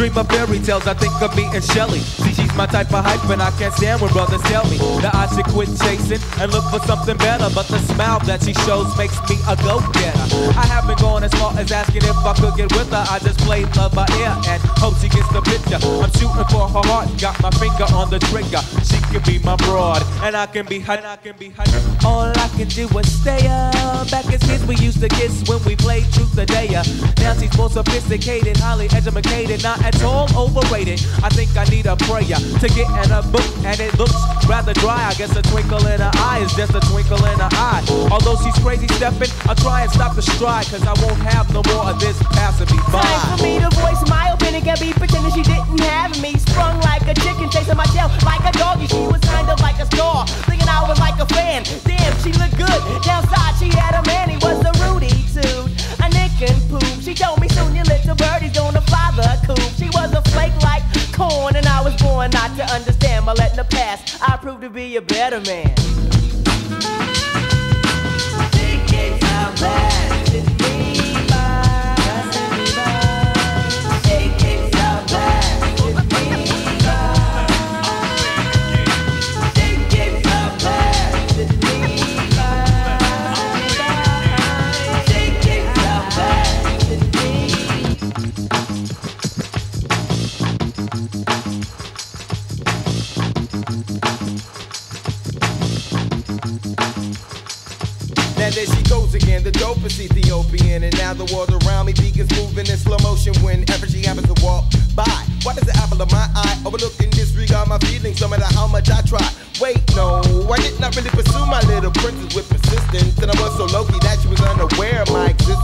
Dream of fairy tales, I think of me and Shelly. See, she's my type of hype, and I can't stand when brothers tell me that I should quit chasing and look for something better. But the smile that she shows makes me a go-getter. I haven't gone as far as asking if I could get with her. I just play love by ear and hope she gets the picture. I'm shooting for her heart, got my finger on the trigger. She can be my broad, and I can be her. I can be her. All I can do is stay up. Back we used to kiss when we played truth or dare. Now she's more sophisticated, highly educated, not at all overrated. I think I need a prayer to get in a book, and it looks rather dry. I guess a twinkle in her eye is just a twinkle in her eye. Although she's crazy stepping, I'll try and stop the stride, cause I won't have no more of this passing me by. Time for me to voice my opinion, can be pretending she didn't have me. Sprung like a chicken, chasing my tail like a doggy. She was kind of like a star, not to understand. But letting the past, I proved to be a better man. Now there she goes again, the dopest Ethiopian. And now the world around me begins moving in slow motion whenever she happens to walk by. Why does the apple of my eye overlook and disregard my feelings no matter how much I try? Wait, no, I did not really pursue my little princess with persistence. And I was so low that she was unaware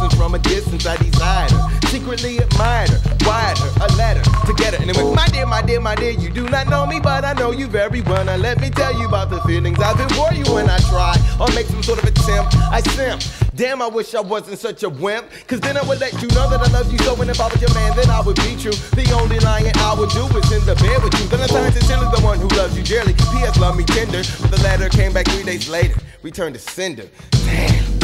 existence from a distance. I desired her, secretly admired her, wired her a letter to get her. And it went, my dear, my dear, my dear, you do not know me, but I know you very well. Now let me tell you about the feelings I've been for you when I try or make some sort of attempt. I simp. Damn, I wish I wasn't such a wimp. Cause then I would let you know that I love you so. And if I was your man, then I would be true. The only lying I would do is in the bed with you. Then I signed sincerely the one who loves you dearly. P.S. Love me tender. But the letter came back three days later. Returned to sender. Damn.